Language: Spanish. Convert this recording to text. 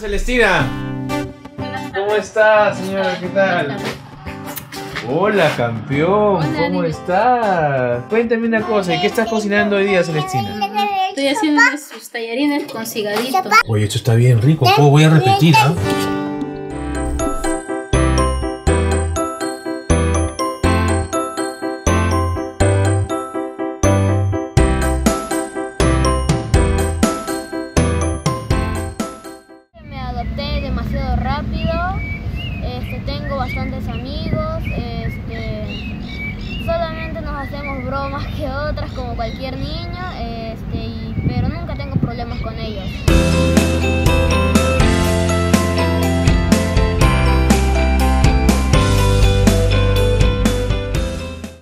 Celestina. ¿Cómo estás, señora? ¿Qué tal? Hola, campeón. Hola, ¿Cómo estás? Cuéntame una cosa. ¿Y qué estás cocinando hoy día, Celestina? Estoy haciendo sus tallarines con cigadito. Oye, esto está bien rico. ¿Cómo voy a repetir, ah? Demasiado rápido, este, tengo bastantes amigos, este, solamente nos hacemos bromas que otras como cualquier niño, este, y-